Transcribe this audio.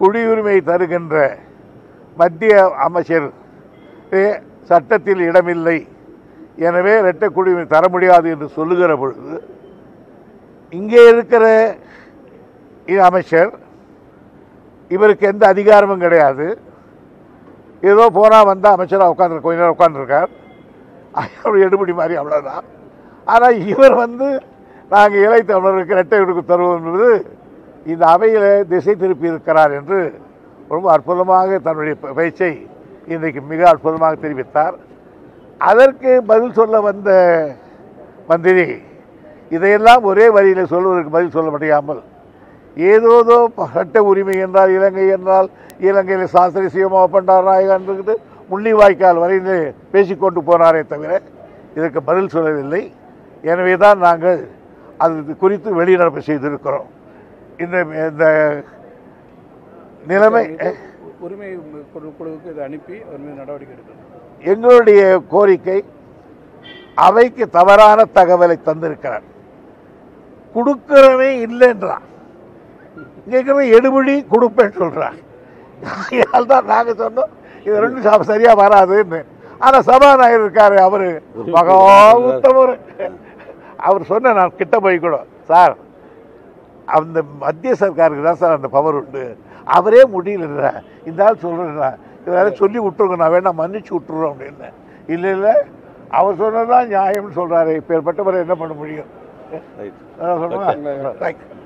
குடியுரிமை தருகின்ற மத்திய அமைச்சர் சட்டத்தில் இடமில்லை. எனவே இரட்டை குடியுரிமை தர முடியாது என்று சொல்லுகிற பொழுது இங்கே இருக்கிற அமைச்சர் இவருக்கு எந்த அதிகாரமும் கிடையாது. ஏதோ போனால் வந்தால் அமைச்சராக உட்காந்துரு கொஞ்ச நேரம் உட்காந்துருக்கார் அவர் எடுபடி மாதிரி அவ்வளோதான் ஆனால் இவர் வந்து நாங்கள் இலை தமிழருக்கு இரட்டை கொடுக்க தருவோம் என்பது இந்த அவையில் திசை திருப்பி இருக்கிறார் என்று ரொம்ப அற்புதமாக தன்னுடைய பேச்சை இன்றைக்கு மிக அற்புதமாக தெரிவித்தார். அதற்கு பதில் சொல்ல வந்த மந்திரி இதையெல்லாம் ஒரே வரியில் சொல்வதற்கு பதில் சொல்ல முடியாமல் ஏதோதோ சட்ட உரிமை என்றால் இலங்கை என்றால் இலங்கையில் சாஸ்திரி சிவமா பண்டாரநாயகன்றது முள்ளிவாய்க்கால் வரைந்து பேசிக்கொண்டு போனாரே தவிர இதற்கு பதில் சொல்லவில்லை. எனவே தான் நாங்கள் அது குறித்து வெளிநடப்பு செய்திருக்கிறோம். இந்த இந்த நிலைமை உரிமை குழு குழுவுக்கு இதை அனுப்பி அவர் மீது நடவடிக்கை எடுக்கணும். எங்களுடைய கோரிக்கை அவைக்கு தவறான தகவலை தந்திருக்கிறார். கொடுக்கிறவே இல்லைன்றான். கேட்குற எடுபடி கொடுப்பேன்னு சொல்றான். அதனால தான் நாங்கள் சொன்னோம் இது ரெண்டும் சா- சரியா வராதுன்னு. ஆனால் சபாநாயகர் இருக்காரு அவரு மகா உத்தமர். அவர் சொன்ன நான் கிட்ட போய் கூட. சார் அந்த மத்திய சர்க்காருக்கு தான் சார் அந்த பவர் உண்டு. அவரே முடியல இந்த ஆள் சொல்கிறேன் இதெல்லாம் சொல்லி விட்டுருங்க நான் வேணா மன்னிச்சு விட்டுருவோம் அப்படின்னு. இல்லை இல்லை. அவர் சொன்னதான் நியாயம்னு சொல்கிறாரு இப்பேற்பட்டவரை என்ன பண்ண முடியும்? ரைட்.